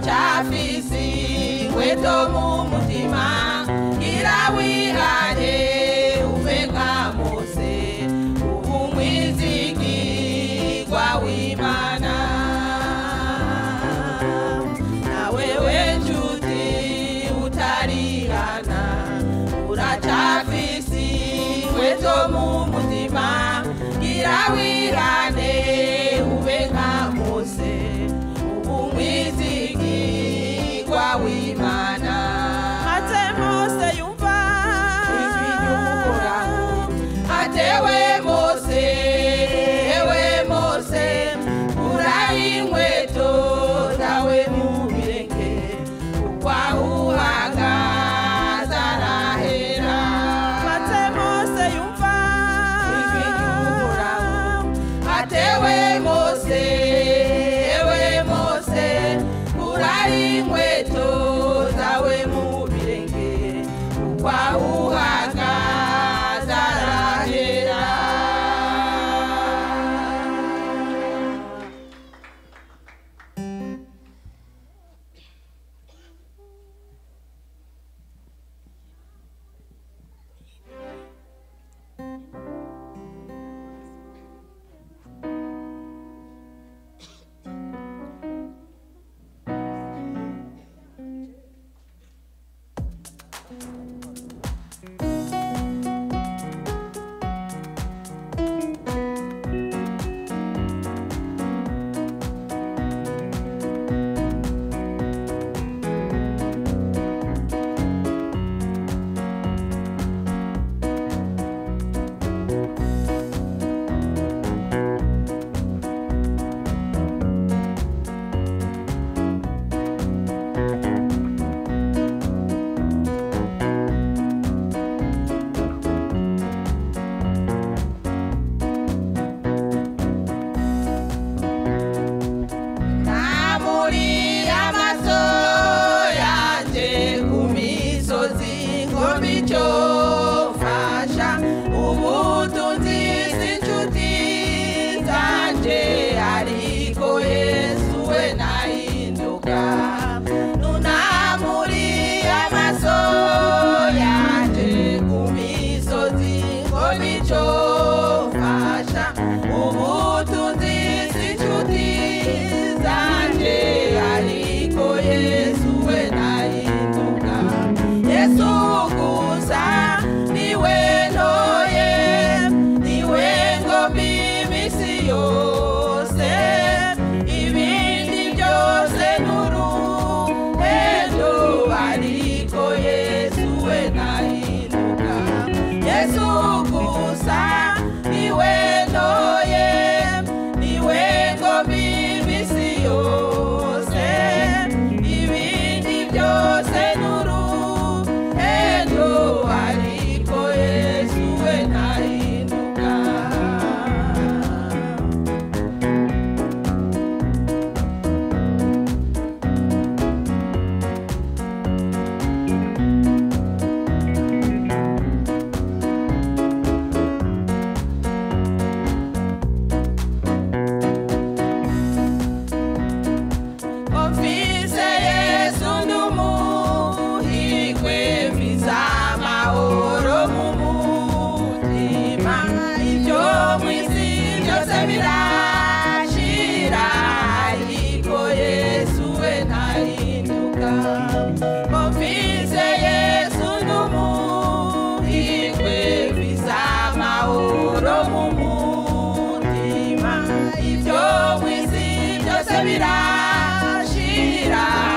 te avisei. mucho. side. você virá girar.